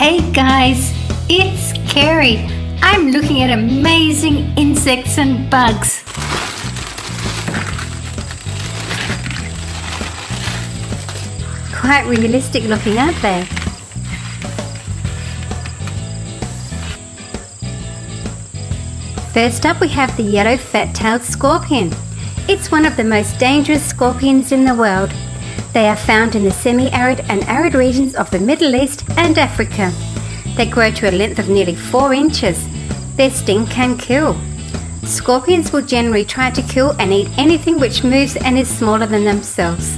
Hey guys, it's Carrie. I'm looking at amazing insects and bugs. Quite realistic looking, aren't they? First up we have the yellow fat-tailed scorpion. It's one of the most dangerous scorpions in the world. They are found in the semi-arid and arid regions of the Middle East and Africa. They grow to a length of nearly 4 inches. Their sting can kill. Scorpions will generally try to kill and eat anything which moves and is smaller than themselves.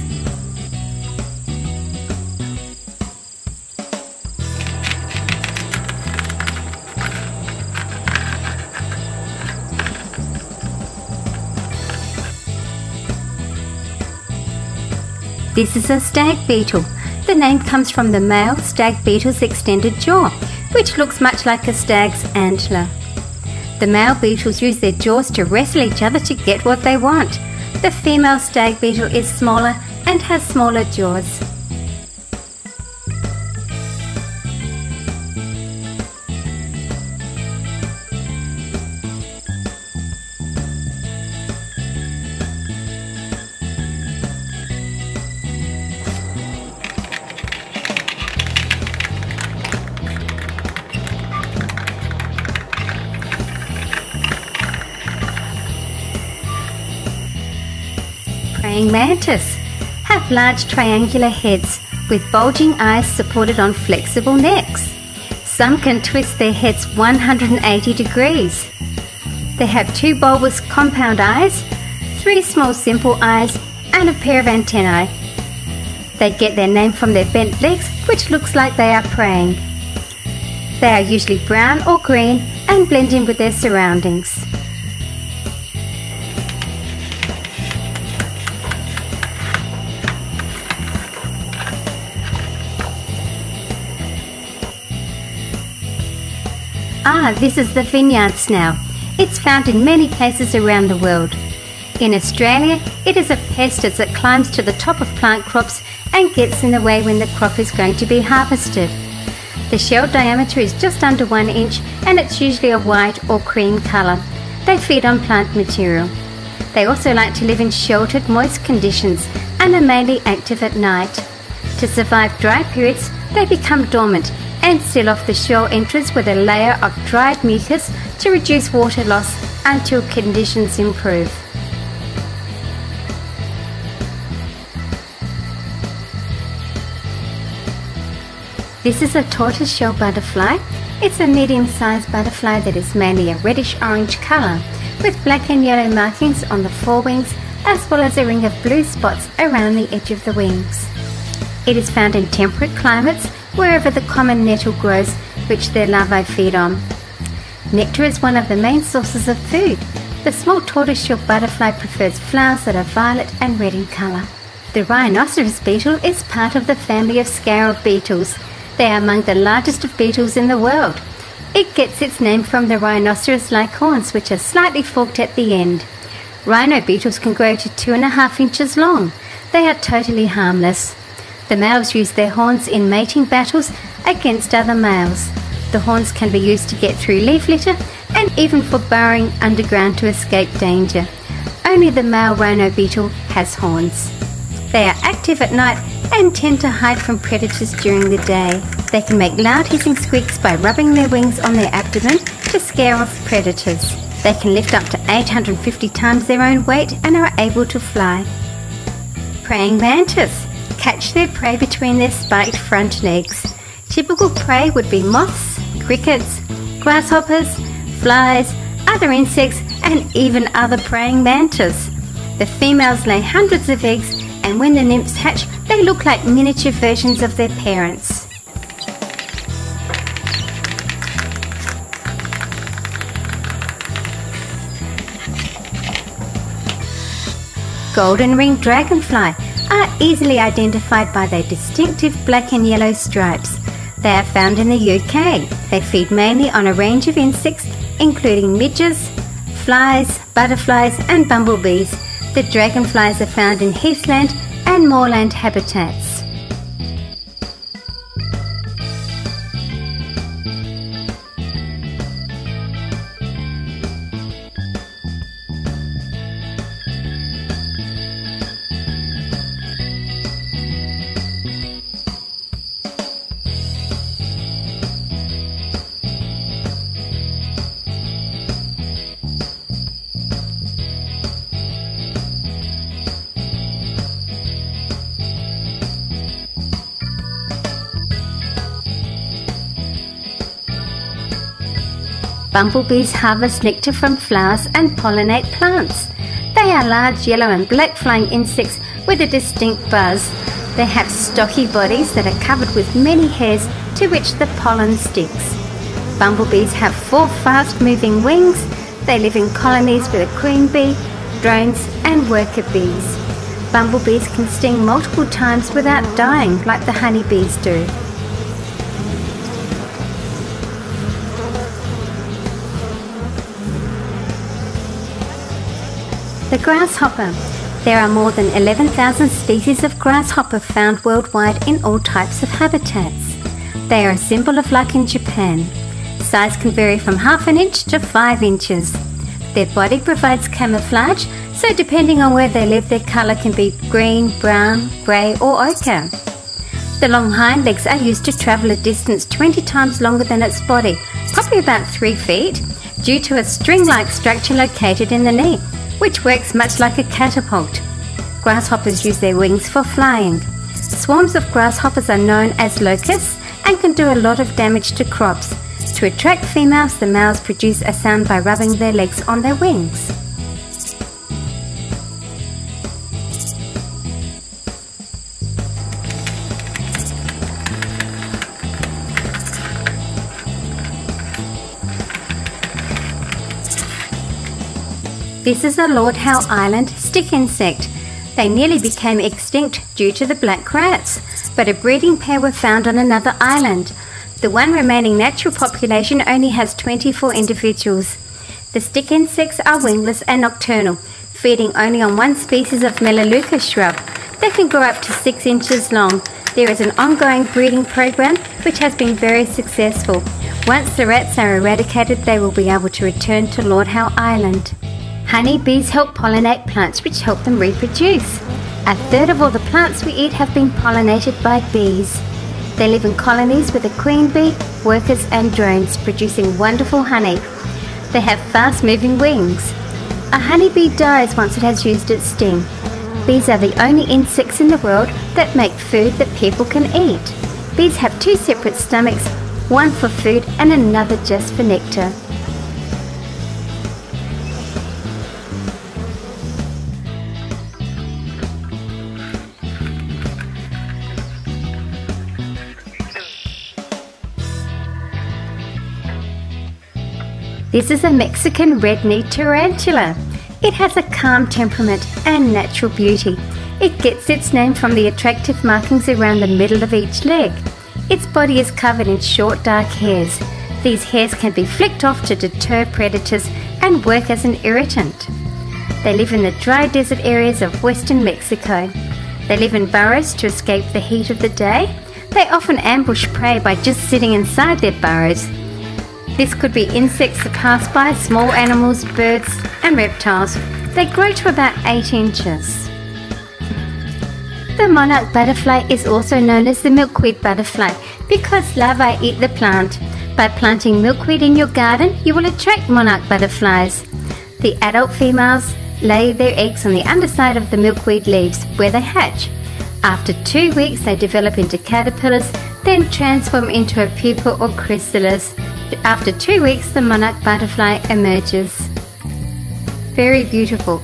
This is a stag beetle. The name comes from the male stag beetle's extended jaw, which looks much like a stag's antler. The male beetles use their jaws to wrestle each other to get what they want. The female stag beetle is smaller and has smaller jaws. Praying mantis have large triangular heads with bulging eyes supported on flexible necks. Some can twist their heads 180 degrees. They have two bulbous compound eyes, three small simple eyes, and a pair of antennae. They get their name from their bent legs, which looks like they are praying. They are usually brown or green and blend in with their surroundings. Ah, this is the vineyard snail. It's found in many places around the world. In Australia, it is a pest as it climbs to the top of plant crops and gets in the way when the crop is going to be harvested. The shell diameter is just under one inch and it's usually a white or cream colour. They feed on plant material. They also like to live in sheltered, moist conditions and are mainly active at night. To survive dry periods, they become dormant and seal off the shell entrance with a layer of dried mucus to reduce water loss until conditions improve. This is a tortoiseshell butterfly. It's a medium-sized butterfly that is mainly a reddish-orange colour with black and yellow markings on the forewings as well as a ring of blue spots around the edge of the wings. It is found in temperate climates wherever the common nettle grows which their larvae feed on. Nectar is one of the main sources of food. The small tortoiseshell butterfly prefers flowers that are violet and red in colour. The rhinoceros beetle is part of the family of scarab beetles. They are among the largest of beetles in the world. It gets its name from the rhinoceros-like horns which are slightly forked at the end. Rhino beetles can grow to two and a half inches long. They are totally harmless. The males use their horns in mating battles against other males. The horns can be used to get through leaf litter and even for burrowing underground to escape danger. Only the male rhino beetle has horns. They are active at night and tend to hide from predators during the day. They can make loud hissing squeaks by rubbing their wings on their abdomen to scare off predators. They can lift up to 850 times their own weight and are able to fly. Praying mantis catch their prey between their spiked front legs. Typical prey would be moths, crickets, grasshoppers, flies, other insects, and even other praying mantis. The females lay hundreds of eggs, and when the nymphs hatch, they look like miniature versions of their parents. Golden ringed dragonfly are easily identified by their distinctive black and yellow stripes. They are found in the UK. They feed mainly on a range of insects, including midges, flies, butterflies, and bumblebees. The dragonflies are found in heathland and moorland habitats. Bumblebees harvest nectar from flowers and pollinate plants. They are large yellow and black flying insects with a distinct buzz. They have stocky bodies that are covered with many hairs to which the pollen sticks. Bumblebees have four fast moving wings. They live in colonies with a queen bee, drones, and worker bees. Bumblebees can sting multiple times without dying like the honeybees do. The grasshopper. There are more than 11,000 species of grasshopper found worldwide in all types of habitats. They are a symbol of luck in Japan. Size can vary from half an inch to 5 inches. Their body provides camouflage, so depending on where they live, their colour can be green, brown, grey, or ochre. The long hind legs are used to travel a distance 20 times longer than its body, probably about 3 feet, due to a string like structure located in the knee which works much like a catapult. Grasshoppers use their wings for flying. Swarms of grasshoppers are known as locusts and can do a lot of damage to crops. To attract females, the males produce a sound by rubbing their legs on their wings. This is a Lord Howe Island stick insect. They nearly became extinct due to the black rats, but a breeding pair were found on another island. The one remaining natural population only has 24 individuals. The stick insects are wingless and nocturnal, feeding only on one species of Melaleuca shrub. They can grow up to 6 inches long. There is an ongoing breeding program which has been very successful. Once the rats are eradicated, they will be able to return to Lord Howe Island. Honeybees help pollinate plants which help them reproduce. A third of all the plants we eat have been pollinated by bees. They live in colonies with a queen bee, workers and drones producing wonderful honey. They have fast moving wings. A honeybee dies once it has used its sting. Bees are the only insects in the world that make food that people can eat. Bees have two separate stomachs, one for food and another just for nectar. This is a Mexican red-kneed tarantula. It has a calm temperament and natural beauty. It gets its name from the attractive markings around the middle of each leg. Its body is covered in short dark hairs. These hairs can be flicked off to deter predators and work as an irritant. They live in the dry desert areas of western Mexico. They live in burrows to escape the heat of the day. They often ambush prey by just sitting inside their burrows. This could be insects that pass by, small animals, birds, and reptiles. They grow to about 8 inches. The monarch butterfly is also known as the milkweed butterfly because larvae eat the plant. By planting milkweed in your garden, you will attract monarch butterflies. The adult females lay their eggs on the underside of the milkweed leaves where they hatch. After two weeks, they develop into caterpillars, then transform into a pupa or chrysalis. After two weeks, the monarch butterfly emerges. Very beautiful.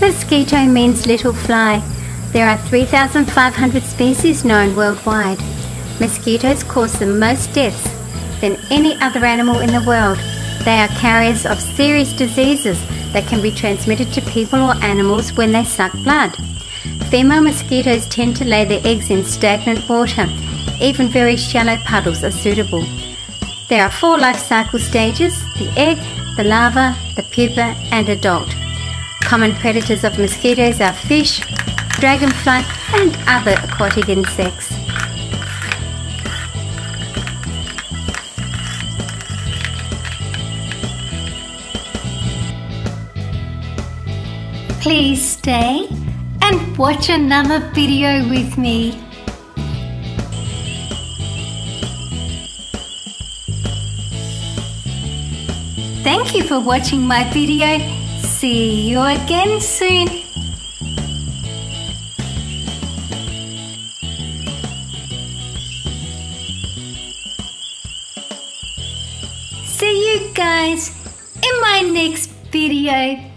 Mosquito means little fly. There are 3,500 species known worldwide. Mosquitoes cause the most deaths than any other animal in the world. They are carriers of serious diseases that can be transmitted to people or animals when they suck blood. Female mosquitoes tend to lay their eggs in stagnant water. Even very shallow puddles are suitable. There are four life cycle stages the egg, the larva, the pupa, and adult. Common predators of mosquitoes are fish, dragonfly, and other aquatic insects. Please stay and watch another video with me. Thank you for watching my video. See you again soon. See you guys in my next video.